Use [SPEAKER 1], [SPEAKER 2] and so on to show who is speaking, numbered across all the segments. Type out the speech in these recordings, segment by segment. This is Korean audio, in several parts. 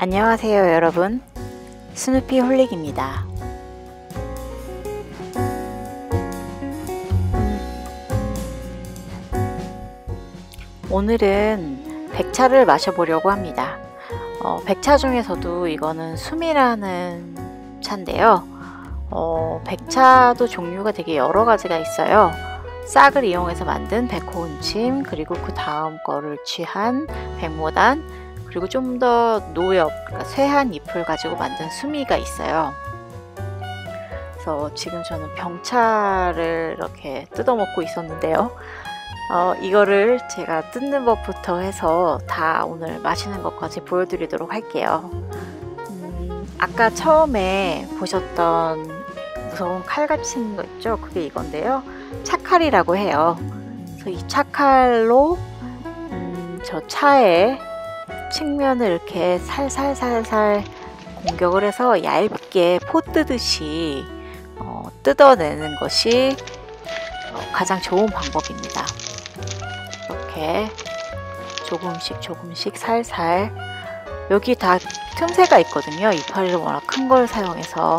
[SPEAKER 1] 안녕하세요 여러분. 스누피 홀릭입니다. 오늘은 백차를 마셔보려고 합니다. 어, 백차 중에서도 이거는 숨이라는 차인데요. 어, 백차도 종류가 되게 여러 가지가 있어요. 싹을 이용해서 만든 백호운침 그리고 그 다음 거를 취한 백모단 그리고 좀 더 노엽, 그러니까 쇠한 잎을 가지고 만든 수미가 있어요. 그래서 지금 저는 병차를 이렇게 뜯어먹고 있었는데요. 어, 이거를 제가 뜯는 법부터 해서 다 오늘 마시는 것까지 보여드리도록 할게요. 음, 아까 처음에 보셨던 무서운 칼같이 생긴 거 있죠? 그게 이건데요. 차칼이라고 해요. 그래서 이 차칼로 음, 저 차에 측면을 이렇게 살살살살 공격을 해서 얇게 포 뜨듯이 어, 뜯어내는 것이 어, 가장 좋은 방법입니다. 이렇게 조금씩 조금씩 살살 여기 다 틈새가 있거든요. 이파리를 워낙 큰 걸 사용해서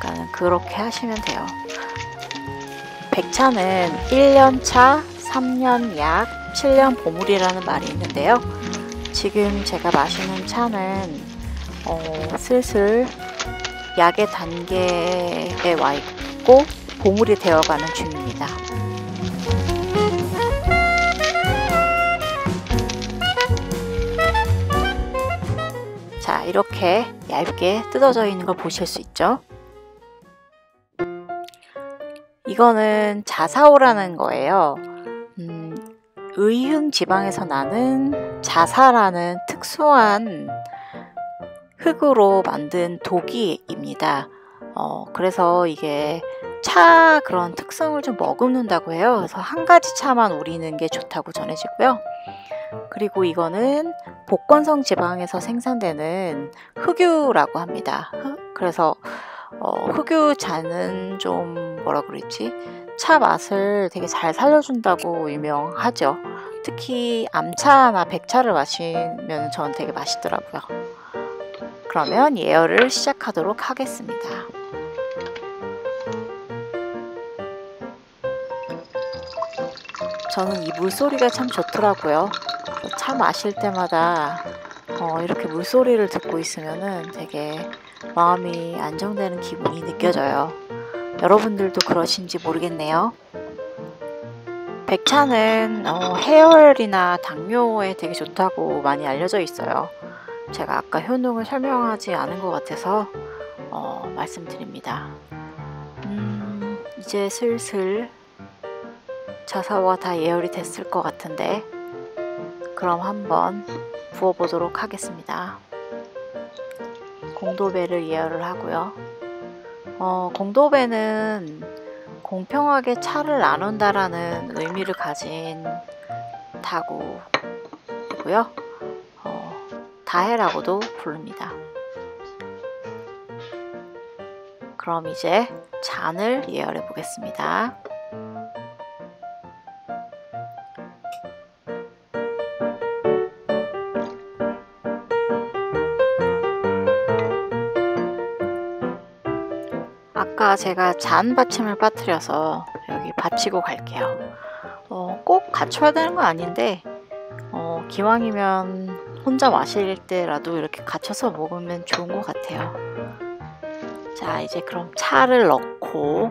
[SPEAKER 1] 그러니까 그렇게 하시면 돼요. 백차는 1년차, 3년 약, 7년 보물이라는 말이 있는데요. 지금 제가 마시는 차는 어, 슬슬 약의 단계에 와 있고 보물이 되어가는 중입니다. 자 이렇게 얇게 뜯어져 있는 걸 보실 수 있죠. 이거는 자사오라는 거예요. 음, 의흥 지방에서 나는 자사라는 특수한 흙으로 만든 독이입니다. 어, 그래서 이게 차 그런 특성을 좀 머금는다고 해요. 그래서 한 가지 차만 우리는 게 좋다고 전해지고요. 그리고 이거는 복건성 지방에서 생산되는 흑유라고 합니다. 그래서 어, 흑유자는 좀 뭐라 그랬지? 차 맛을 되게 잘 살려준다고 유명하죠. 특히 암차나 백차를 마시면 저는 되게 맛있더라고요. 그러면 예열을 시작하도록 하겠습니다. 저는 이 물소리가 참 좋더라고요. 차 마실 때마다 어, 이렇게 물소리를 듣고 있으면 되게 마음이 안정되는 기분이 느껴져요. 여러분들도 그러신지 모르겠네요. 백차는 어, 해열이나 당뇨에 되게 좋다고 많이 알려져 있어요. 제가 아까 효능을 설명하지 않은 것 같아서 어, 말씀드립니다. 음, 이제 슬슬 자사와 다 예열이 됐을 것 같은데 그럼 한번 부어보도록 하겠습니다. 공도배를 예열을 하고요. 어, 공도배는 공평하게 차를 나눈다라는 의미를 가진 타구이고요. 어, 다해라고도 부릅니다. 그럼 이제 잔을 예열해 보겠습니다. 아까 제가 잔 받침을 빠뜨려서 여기 받치고 갈게요. 어, 꼭 갖춰야 되는 건 아닌데 어, 기왕이면 혼자 마실 때라도 이렇게 갖춰서 먹으면 좋은 것 같아요. 자 이제 그럼 차를 넣고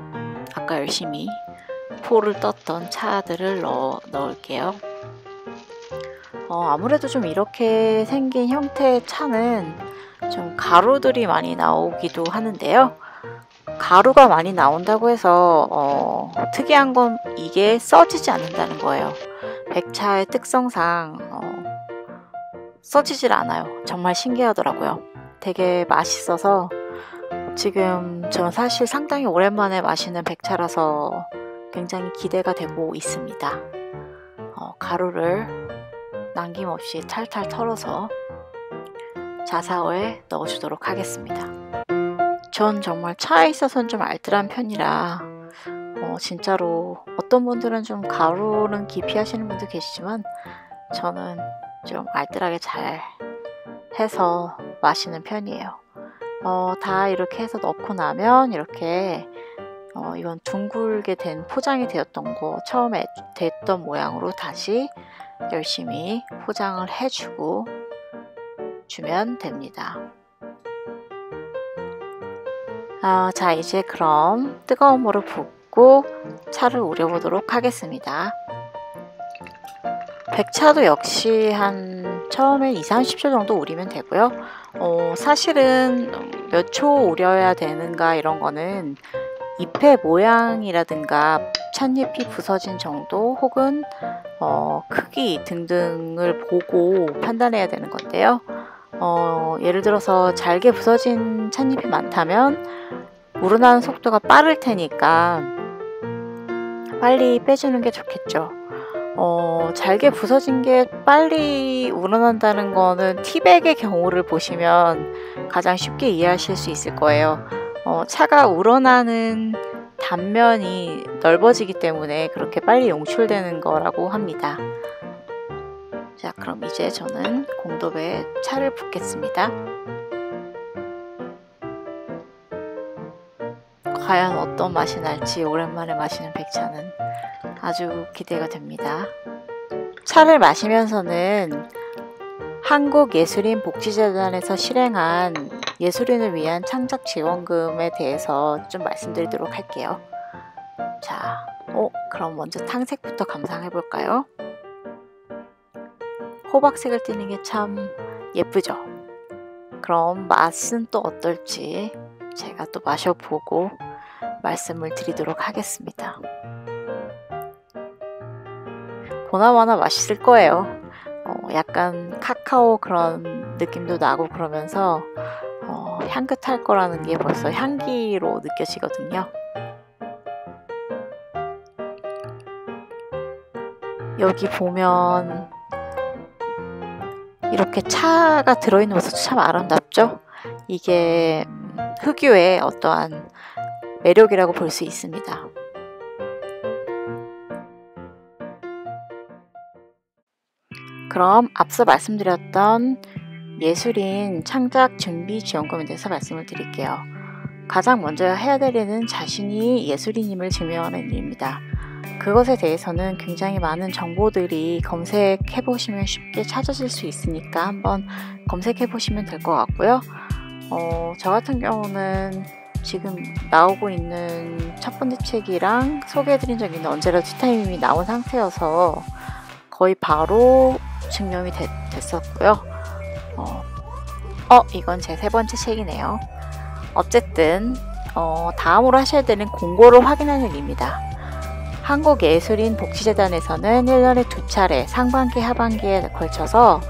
[SPEAKER 1] 아까 열심히 포를 떴던 차들을 넣어, 넣을게요. 어, 아무래도 좀 이렇게 생긴 형태의 차는 좀 가루들이 많이 나오기도 하는데요. 가루가 많이 나온다고 해서 어, 특이한 건 이게 써지지 않는다는 거예요. 백차의 특성상 어, 써지질 않아요. 정말 신기하더라고요. 되게 맛있어서 지금 저는 사실 상당히 오랜만에 마시는 백차라서 굉장히 기대가 되고 있습니다. 어, 가루를 남김없이 탈탈 털어서 자사오에 넣어주도록 하겠습니다. 전 정말 차에 있어서는 좀 알뜰한 편이라 어, 진짜로 어떤 분들은 좀 가루는 기피하시는 분도 계시지만 저는 좀 알뜰하게 잘 해서 마시는 편이에요. 어, 다 이렇게 해서 넣고 나면 이렇게 어, 이건 둥글게 된 포장이 되었던 거 처음에 됐던 모양으로 다시 열심히 포장을 해주고 주면 됩니다. 아, 자 이제 그럼 뜨거운 물을 붓고 차를 우려보도록 하겠습니다. 백차도 역시 한 처음에 2, 30초 정도 우리면 되고요. 어, 사실은 몇 초 우려야 되는가 이런 거는 잎의 모양이라든가 찻잎이 부서진 정도 혹은 어, 크기 등등을 보고 판단해야 되는 건데요. 어, 예를 들어서 잘게 부서진 찻잎이 많다면 우러나는 속도가 빠를 테니까 빨리 빼주는 게 좋겠죠. 어, 잘게 부서진 게 빨리 우러난다는 거는 티백의 경우를 보시면 가장 쉽게 이해하실 수 있을 거예요. 어, 차가 우러나는 단면이 넓어지기 때문에 그렇게 빨리 용출되는 거라고 합니다. 자, 그럼 이제 저는 공도배에 차를 붓겠습니다. 과연 어떤 맛이 날지 오랜만에 마시는 백차는 아주 기대가 됩니다. 차를 마시면서는 한국예술인 복지재단에서 실행한 예술인을 위한 창작 지원금에 대해서 좀 말씀드리도록 할게요. 자, 어, 그럼 먼저 탕색부터 감상해 볼까요? 호박색을 띠는 게 참 예쁘죠? 그럼 맛은 또 어떨지 제가 또 마셔보고 말씀을 드리도록 하겠습니다. 보나마나 맛있을 거예요. 어, 약간 카카오 그런 느낌도 나고 그러면서 어, 향긋할 거라는 게 벌써 향기로 느껴지거든요. 여기 보면 이렇게 차가 들어있는 모습도 참 아름답죠? 이게 흑유의 어떠한 매력이라고 볼 수 있습니다. 그럼 앞서 말씀드렸던 예술인 창작 준비 지원금에 대해서 말씀을 드릴게요. 가장 먼저 해야 될 일은 자신이 예술인임을 증명하는 일입니다. 그것에 대해서는 굉장히 많은 정보들이 검색해 보시면 쉽게 찾아질 수 있으니까 한번 검색해 보시면 될 것 같고요. 어, 저 같은 경우는 지금 나오고 있는 첫 번째 책이랑 소개해드린 적이 있는 언제라도 티타임이 나온 상태여서 거의 바로 증명이 되, 됐었고요. 어, 어, 이건 제 세 번째 책이네요. 어쨌든 어, 다음으로 하셔야 되는 공고를 확인하는 일입니다. 한국예술인 복지재단에서는 1년에 두 차례 상반기, 하반기에 걸쳐서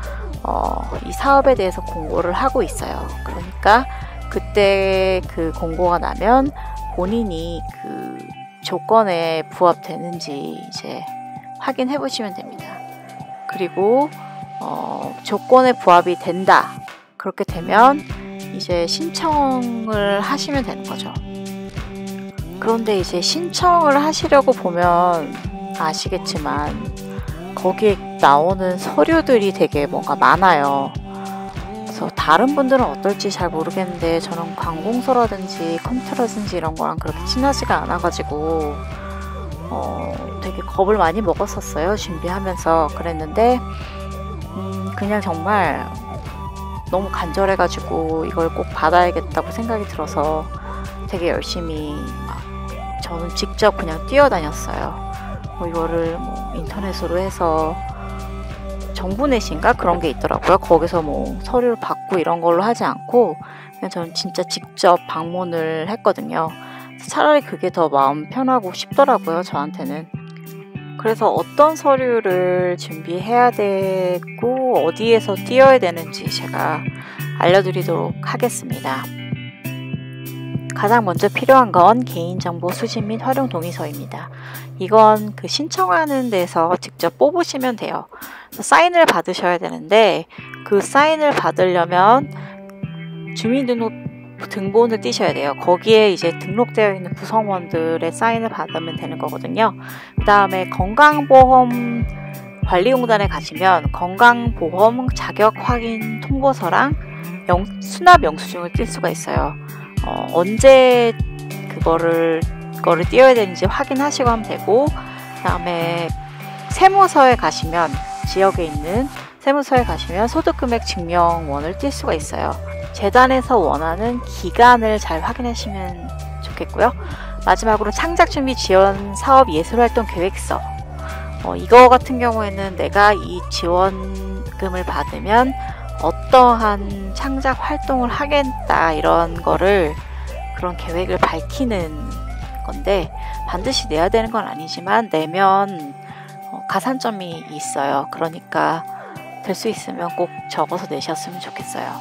[SPEAKER 1] 어, 이 사업에 대해서 공고를 하고 있어요. 그러니까 그때 그 공고가 나면 본인이 그 조건에 부합되는지 이제 확인해 보시면 됩니다. 그리고 어, 조건에 부합이 된다. 그렇게 되면 이제 신청을 하시면 되는 거죠. 그런데 이제 신청을 하시려고 보면 아시겠지만 거기에 나오는 서류들이 되게 뭔가 많아요. 그래서 다른 분들은 어떨지 잘 모르겠는데 저는 관공서라든지 컴퓨터라든지 이런 거랑 그렇게 친하지가 않아가지고 어, 되게 겁을 많이 먹었었어요 준비하면서 그랬는데 음, 그냥 정말 너무 간절해가지고 이걸 꼭 받아야겠다고 생각이 들어서 되게 열심히 막 저는 직접 그냥 뛰어다녔어요. 뭐 이거를 뭐 인터넷으로 해서 정부넷인가 그런 게 있더라고요. 거기서 뭐 서류를 받고 이런 걸로 하지 않고 그냥 저는 진짜 직접 방문을 했거든요. 차라리 그게 더 마음 편하고 싶더라고요. 저한테는. 그래서 어떤 서류를 준비해야 되고 어디에서 띄어야 되는지 제가 알려드리도록 하겠습니다. 가장 먼저 필요한 건 개인정보 수집 및 활용 동의서입니다. 이건 그 신청하는 데서 직접 뽑으시면 돼요. 사인을 받으셔야 되는데 그 사인을 받으려면 주민등록 등본을 띄셔야 돼요. 거기에 이제 등록되어 있는 구성원들의 사인을 받으면 되는 거거든요. 그 다음에 건강보험 관리공단에 가시면 건강보험 자격 확인 통보서랑 영, 수납 영수증을 띨 수가 있어요. 어, 언제 그거를 그거를 띄워야 되는지 확인하시고 하면 되고 그다음에 세무서에 가시면 지역에 있는 세무서에 가시면 소득금액 증명원을 띨 수가 있어요. 재단에서 원하는 기간을 잘 확인하시면 좋겠고요. 마지막으로 창작 준비 지원 사업 예술활동 계획서 어, 이거 같은 경우에는 내가 이 지원금을 받으면 어떠한 창작 활동을 하겠다 이런 거를 그런 계획을 밝히는 건데 반드시 내야 되는 건 아니지만 내면 어, 가산점이 있어요. 그러니까 될 수 있으면 꼭 적어서 내셨으면 좋겠어요.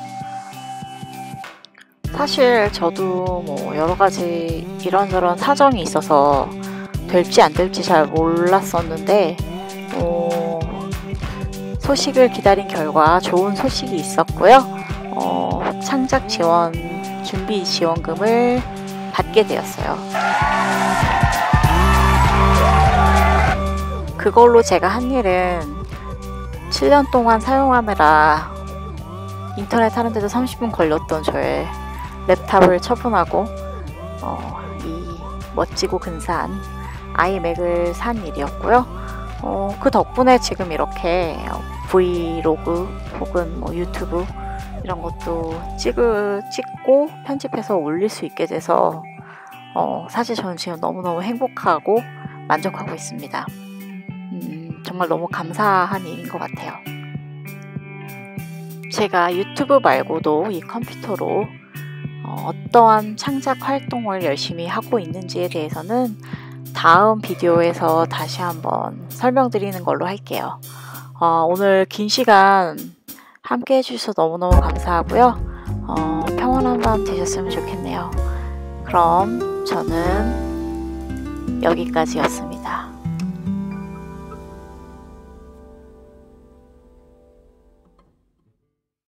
[SPEAKER 1] 사실 저도 뭐 여러 가지 이런저런 사정이 있어서 될지 안 될지 잘 몰랐었는데 어, 소식을 기다린 결과 좋은 소식이 있었고요. 어, 창작 지원 준비 지원금을 받게 되었어요. 그걸로 제가 한 일은 7년 동안 사용하느라 인터넷 하는데도 30분 걸렸던 저의 랩탑을 처분하고 어, 이 멋지고 근사한 아이맥을 산 일이었고요. 어, 그 덕분에 지금 이렇게 브이로그 혹은 뭐 유튜브 이런 것도 찍을, 찍고 편집해서 올릴 수 있게 돼서 어, 사실 저는 지금 너무너무 행복하고 만족하고 있습니다. 음, 정말 너무 감사한 일인 것 같아요. 제가 유튜브 말고도 이 컴퓨터로 어, 떠한 창작 활동을 열심히 하고 있는지에 대해서는 다음 비디오에서 다시 한번 설명드리는 걸로 할게요. 어, 오늘 긴 시간 함께 해주셔서 너무너무 감사하고요. 어, 평온한 밤 되셨으면 좋겠네요. 그럼 저는 여기까지였습니다.